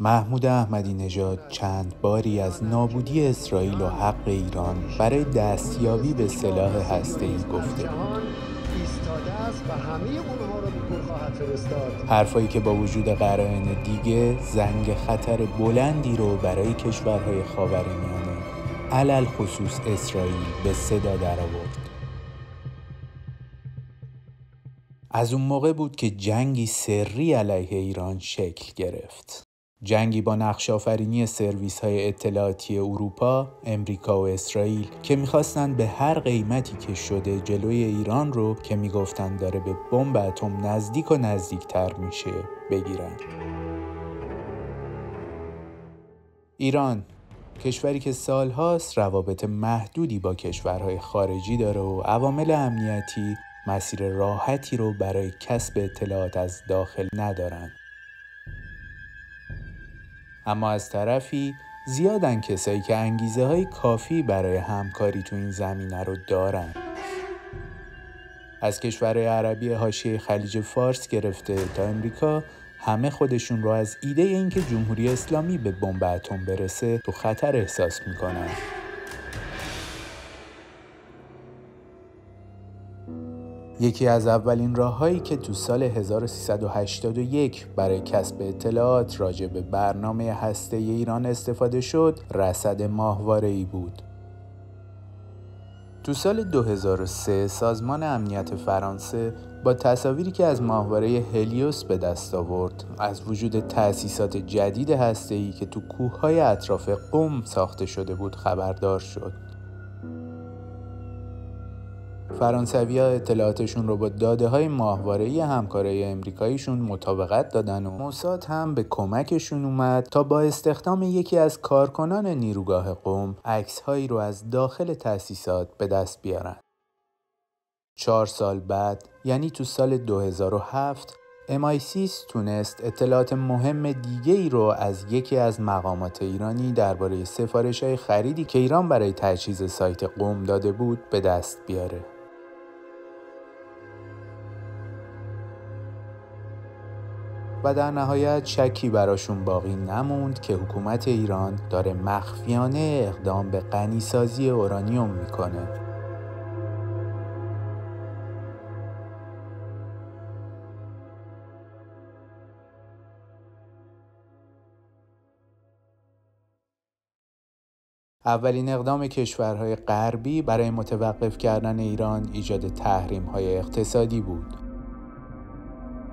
محمود احمدی نژاد چند باری از نابودی اسرائیل و حق ایران برای دستیابی به سلاح هسته‌ای گفته بود. حرفایی که با وجود قرائن دیگه زنگ خطر بلندی رو برای کشورهای خاورمیانه علل خصوص اسرائیل به صدا درآورد. از اون موقع بود که جنگی سری علیه ایران شکل گرفت. جنگی با نقش آفرینی سرویس های اطلاعاتی اروپا، امریکا و اسرائیل که می‌خواستند به هر قیمتی که شده جلوی ایران رو که می‌گفتند داره به بمب اتم نزدیک و نزدیکتر میشه بگیرن. ایران کشوری که سالهاست روابط محدودی با کشورهای خارجی داره و عوامل امنیتی مسیر راحتی رو برای کسب اطلاعات از داخل ندارند. اما از طرفی زیادن کسایی که انگیزه های کافی برای همکاری تو این زمینه رو دارن. از کشورهای عربی حاشیه خلیج فارس گرفته تا امریکا همه خودشون رو از ایده اینکه جمهوری اسلامی به بمب اتم برسه تو خطر احساس می‌کنن. یکی از اولین راههایی که تو سال 1381 برای کسب اطلاعات راجع به برنامه هسته ایران استفاده شد رصد ماهواره ای بود. تو سال 2003 سازمان امنیت فرانسه با تصاویری که از ماهواره هلیوس به دست آورد از وجود تأسیسات جدید هسته‌ای که تو کوههای اطراف قم ساخته شده بود خبردار شد. فرانسوی ها اطلاعاتشون رو با داده های ماهواره همکارای امریکاییشون مطابقت دادن و موساد هم به کمکشون اومد تا با استخدام یکی از کارکنان نیروگاه قوم عکس هایی رو از داخل تأسیسات به دست بیارن. چهار سال بعد یعنی تو سال 2007 MI6 تونست اطلاعات مهم دیگه ای رو از یکی از مقامات ایرانی درباره سفارش های خریدی که ایران برای تجهیز سایت قوم داده بود به دست بیاره. و در نهایت شکی براشون باقی نموند که حکومت ایران داره مخفیانه اقدام به غنیسازی اورانیوم می‌کنه. اولین اقدام کشورهای غربی برای متوقف کردن ایران ایجاد تحریم های اقتصادی بود.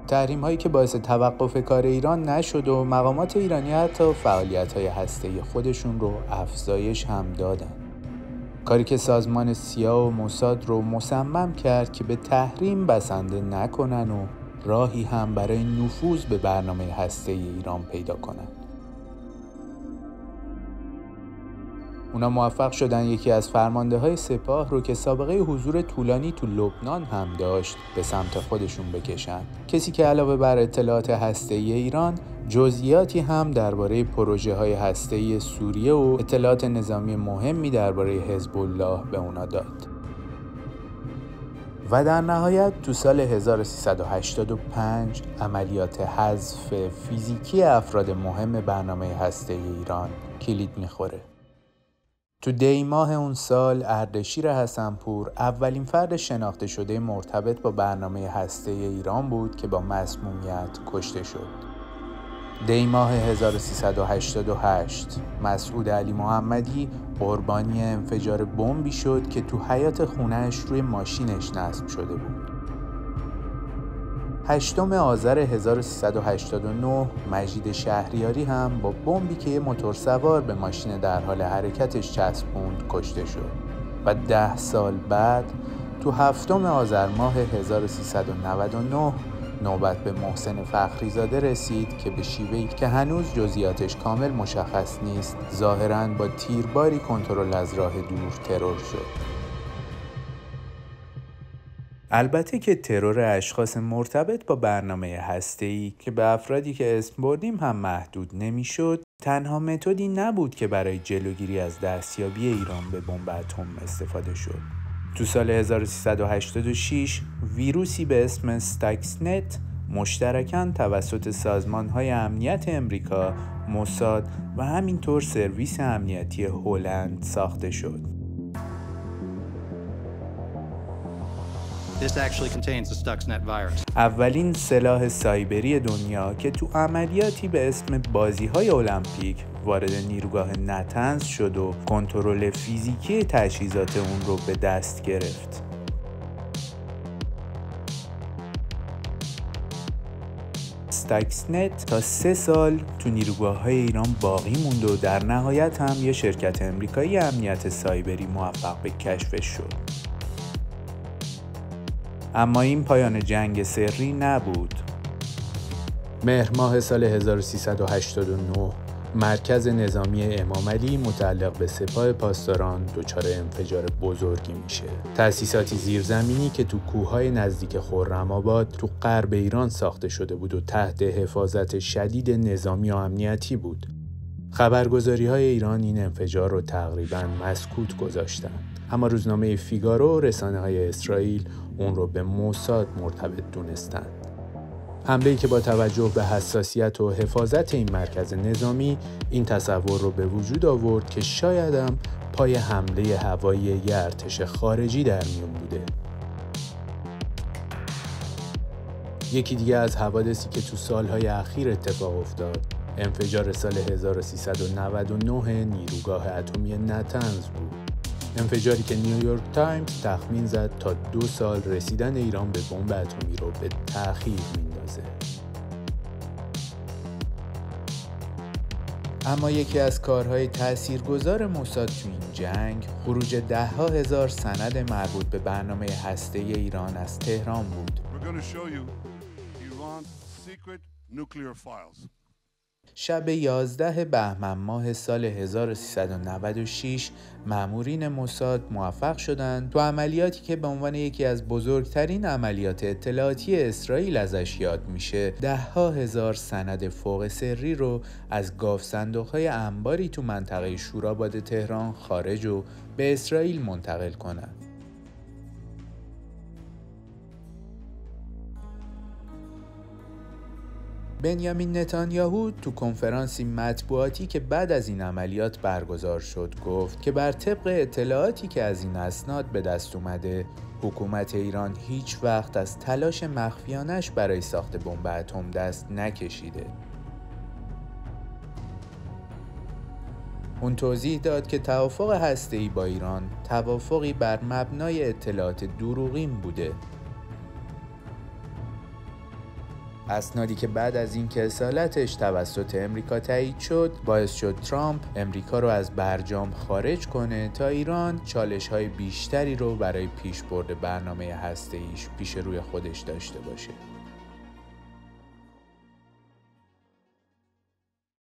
تحریم هایی که باعث توقف کار ایران نشد و مقامات ایرانی حتی فعالیت های هسته خودشون رو افزایش هم دادن کاری که سازمان سیا و موساد رو مصمم کرد که به تحریم بسنده نکنن و راهی هم برای نفوذ به برنامه هسته ایران پیدا کنند. اونا موفق شدن یکی از فرمانده های سپاه رو که سابقه حضور طولانی تو لبنان هم داشت به سمت خودشون بکشن کسی که علاوه بر اطلاعات هسته‌ای ایران جزئیاتی هم درباره پروژه های هسته‌ای سوریه و اطلاعات نظامی مهمی درباره حزب الله به اونا داد و در نهایت تو سال 1385 عملیات حذف فیزیکی افراد مهم برنامه هسته ایران کلید می‌خوره. تو دی ماه اون سال اردشیر حسنپور اولین فرد شناخته شده مرتبط با برنامه هسته ایران بود که با مسمومیت کشته شد. دی ماه 1388 مسعود علی محمدی قربانی انفجار بمبی شد که تو حیات خونهش روی ماشینش نصب شده بود. هشتم آذر 1389 مجید شهریاری هم با بمبی که یه موتورسوار به ماشین در حال حرکتش چسبوند کشته شد. و ده سال بعد تو هفتم آذر ماه 1399 نوبت به محسن فخریزاده رسید که به شیوهی که هنوز جزئیاتش کامل مشخص نیست ظاهرا با تیرباری کنترل از راه دور ترور شد. البته که ترور اشخاص مرتبط با برنامه هسته‌ای که به افرادی که اسم بردیم هم محدود نمی‌شد تنها متدی نبود که برای جلوگیری از دستیابی ایران به بمب اتم استفاده شد تو سال 1386 ویروسی به اسم ستاکسنت مشترکاً توسط سازمان های امنیت امریکا، موساد و همینطور سرویس امنیتی هلند ساخته شد. اولین سلاح سایبری دنیا که تو عملیاتی به اسم بازی های المپیک وارد نیروگاه نتنز شد و کنترل فیزیکی تجهیزات اون رو به دست گرفت. استاکسنت تا سه سال تو نیروگاه های ایران باقی موند و در نهایت هم یه شرکت امریکایی امنیت سایبری موفق به کشفش شد. اما این پایان جنگ سری نبود مهر ماه سال 1389 مرکز نظامی امام علی متعلق به سپاه پاسداران دچار انفجار بزرگی میشه. تأسیساتی زیرزمینی که تو کوههای نزدیک خرم تو غرب ایران ساخته شده بود و تحت حفاظت شدید نظامی و امنیتی بود. خبرگزاری های ایران این انفجار رو تقریبا مسکوت گذاشتن. اما روزنامه فیگارو و رسانه های اسرائیل اون رو به موساد مرتبط دونستند. حمله که با توجه به حساسیت و حفاظت این مرکز نظامی این تصور رو به وجود آورد که شایدم پای حمله هوایی یه ارتش خارجی در میون بوده. یکی دیگه از حوادثی که تو سالهای اخیر اتفاق افتاد انفجار سال 1399 نیروگاه اتمی نتنز بود انفجاری که نیویورک تایمز تخمین زد تا دو سال رسیدن ایران به بمب اتمی رو به تأخیر میندازه. اما یکی از کارهای تاثیرگذار موساد تو این جنگ خروج ده ها هزار سند مربوط به برنامه هسته ایران از تهران بود. شب 11 بهمن ماه سال 1396 مامورین موساد موفق شدند تو عملیاتی که به عنوان یکی از بزرگترین عملیات اطلاعاتی اسرائیل ازش یاد میشه ده ها هزار سند فوق سری رو از گاف های انباری تو منطقه شوراباد تهران خارج و به اسرائیل منتقل کنند. بنیامین نتانیاهو تو کنفرانسی مطبوعاتی که بعد از این عملیات برگزار شد گفت که بر طبق اطلاعاتی که از این اسناد به دست اومده حکومت ایران هیچ وقت از تلاش مخفیانش برای ساخت بمب اتم دست نکشیده. اون توضیح داد که توافق هسته‌ای با ایران توافقی بر مبنای اطلاعات دروغین بوده اسنادی که بعد از این که اصالتش توسط امریکا تایید شد باعث شد ترامپ امریکا رو از برجام خارج کنه تا ایران چالش های بیشتری رو برای پیش برد برنامه هسته ایش پیش روی خودش داشته باشه.